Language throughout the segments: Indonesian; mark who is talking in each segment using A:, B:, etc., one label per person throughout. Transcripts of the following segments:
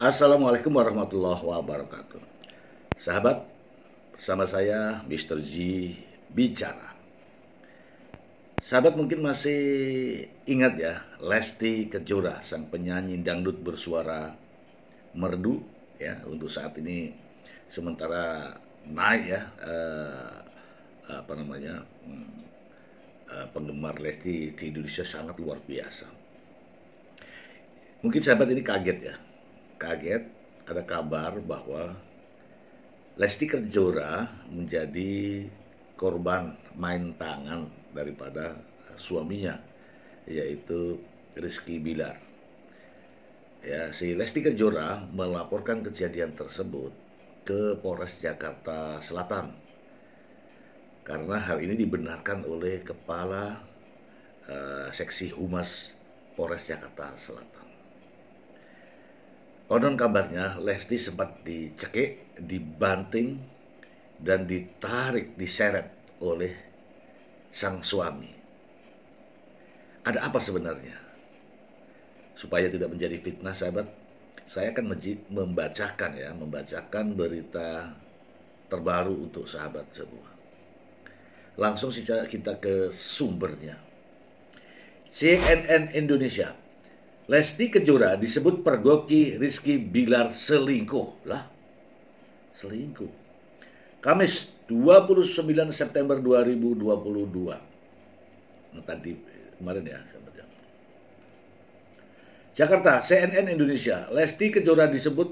A: Assalamualaikum warahmatullahi wabarakatuh. Sahabat, bersama saya Mr. G bicara. Sahabat mungkin masih ingat ya, Lesti Kejora, sang penyanyi dangdut bersuara merdu ya untuk saat ini sementara naik ya eh, apa namanya hmm, eh, penggemar Lesti di Indonesia sangat luar biasa. Mungkin sahabat ini kaget ya, kaget ada kabar bahwa Lesti Kejora menjadi korban main tangan daripada suaminya yaitu Rizky Bilar. Ya, si Lesti Kejora melaporkan kejadian tersebut ke Polres Jakarta Selatan karena hal ini dibenarkan oleh Kepala uh, Seksi Humas Polres Jakarta Selatan. Konon kabarnya Lesti sempat dicekik, dibanting, dan ditarik, diseret oleh sang suami. Ada apa sebenarnya? Supaya tidak menjadi fitnah, sahabat, saya akan membacakan ya, membacakan berita terbaru untuk sahabat semua. Langsung kita ke sumbernya. CNN Indonesia Lesti Kejora disebut pergoki Rizky Bilar selingkuh. Lah, selingkuh. Kamis 29 September 2022. Nah, tadi kemarin ya. Jakarta, CNN Indonesia. Lesti Kejora disebut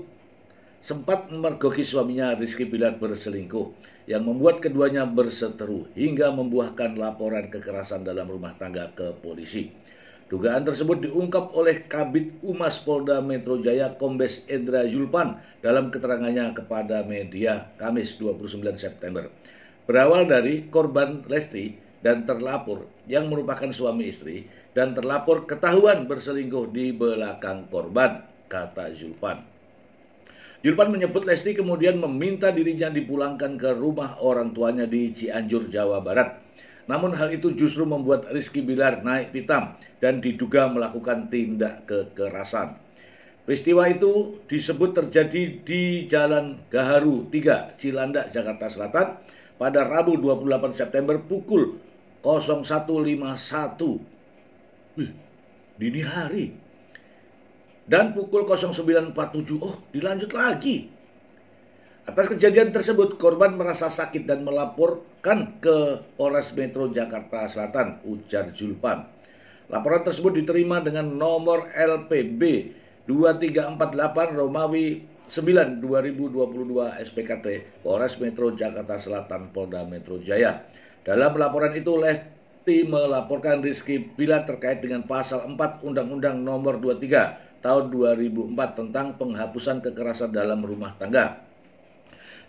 A: sempat mergoki suaminya Rizky Bilar berselingkuh yang membuat keduanya berseteru hingga membuahkan laporan kekerasan dalam rumah tangga ke polisi. Dugaan tersebut diungkap oleh Kabit Umas Polda Metro Jaya Kombes Endra Yulpan dalam keterangannya kepada media Kamis 29 September. Berawal dari korban Lesti dan terlapor yang merupakan suami istri dan terlapor ketahuan berselingkuh di belakang korban, kata Yulpan. Yulpan menyebut Lesti kemudian meminta dirinya dipulangkan ke rumah orang tuanya di Cianjur, Jawa Barat. Namun hal itu justru membuat Rizky Bilar naik pitam dan diduga melakukan tindak kekerasan. Peristiwa itu disebut terjadi di Jalan Gaharu 3, Cilandak, Jakarta Selatan pada Rabu 28 September pukul 01.51. Wih, dini hari. Dan pukul 09.47, oh dilanjut lagi Atas kejadian tersebut, korban merasa sakit dan melaporkan ke Polres Metro Jakarta Selatan, ujar Julpan. Laporan tersebut diterima dengan nomor LPB 2348 Romawi 9 2022 SPKT Polres Metro Jakarta Selatan Polda Metro Jaya. Dalam laporan itu Lesti melaporkan Rizky Bila terkait dengan pasal 4 Undang-Undang nomor 23 tahun 2004 tentang penghapusan kekerasan dalam rumah tangga.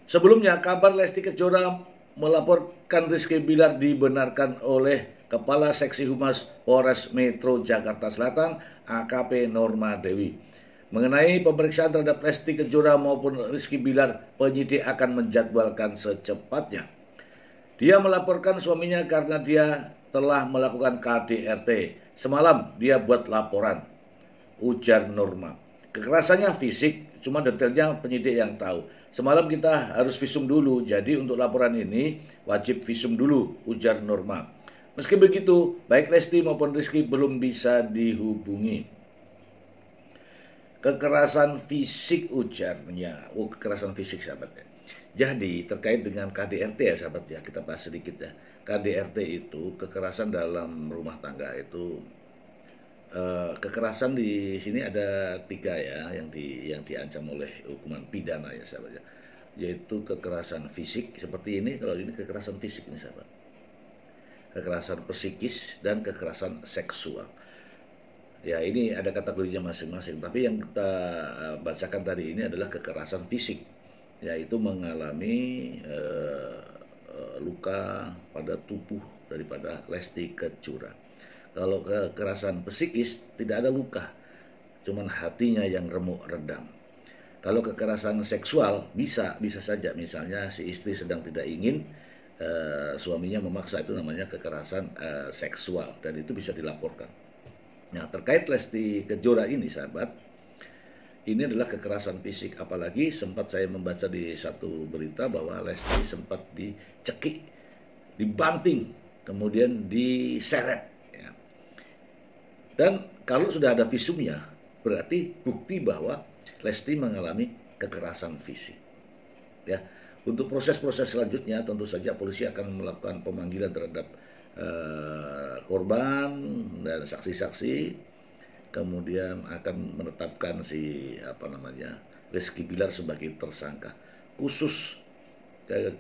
A: Sebelumnya kabar Lesti Kejora melaporkan Rizky Bilar dibenarkan oleh Kepala Seksi Humas Polres Metro Jakarta Selatan AKP Norma Dewi. Mengenai pemeriksaan terhadap Lesti Kejora maupun Rizky Bilar, penyidik akan menjadwalkan secepatnya. Dia melaporkan suaminya karena dia telah melakukan KDRT. Semalam dia buat laporan. Ujar Norma. Kekerasannya fisik, cuma detailnya penyidik yang tahu. Semalam kita harus visum dulu, jadi untuk laporan ini wajib visum dulu, ujar Norma. Meski begitu, baik Lesti maupun Rizky belum bisa dihubungi. Kekerasan fisik ujarnya, oh kekerasan fisik sahabat ya. Jadi terkait dengan KDRT ya sahabat ya, kita bahas sedikit ya. KDRT itu kekerasan dalam rumah tangga itu Uh, kekerasan di sini ada tiga ya yang di yang diancam oleh hukuman pidana ya sahabat ya. Yaitu kekerasan fisik seperti ini kalau ini kekerasan fisik ini sahabat. Kekerasan psikis dan kekerasan seksual. Ya ini ada kategorinya masing-masing tapi yang kita eh, bacakan tadi ini adalah kekerasan fisik yaitu mengalami uh, uh, luka pada tubuh daripada Lesti Kejora kalau kekerasan psikis tidak ada luka, cuman hatinya yang remuk redam. Kalau kekerasan seksual bisa bisa saja misalnya si istri sedang tidak ingin uh, suaminya memaksa itu namanya kekerasan uh, seksual dan itu bisa dilaporkan. Nah terkait Lesti Kejora ini sahabat, ini adalah kekerasan fisik apalagi sempat saya membaca di satu berita bahwa Lesti sempat dicekik dibanting kemudian diseret. Dan kalau sudah ada visumnya berarti bukti bahwa Lesti mengalami kekerasan fisik. Ya untuk proses-proses selanjutnya tentu saja polisi akan melakukan pemanggilan terhadap uh, korban dan saksi-saksi. Kemudian akan menetapkan si apa namanya Rizky Bilar sebagai tersangka. Khusus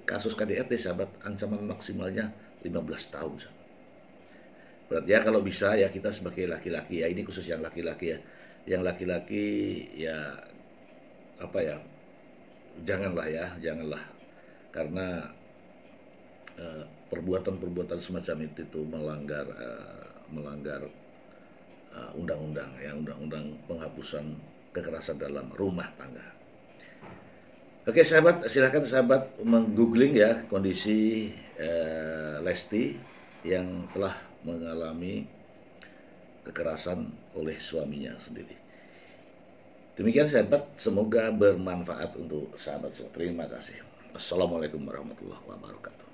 A: kasus KDRT sahabat ancaman maksimalnya 15 tahun berarti ya kalau bisa ya kita sebagai laki-laki ya ini khusus yang laki-laki ya. Yang laki-laki ya apa ya janganlah ya janganlah. Karena eh, perbuatan-perbuatan uh, semacam itu, itu melanggar uh, melanggar Uh, undang-undang uh, ya undang-undang penghapusan kekerasan dalam rumah tangga. Oke sahabat silakan sahabat menggoogling ya kondisi uh, Lesti yang telah mengalami kekerasan oleh suaminya sendiri. Demikian sahabat, semoga bermanfaat untuk sahabat semua. Terima kasih. Assalamualaikum warahmatullahi wabarakatuh.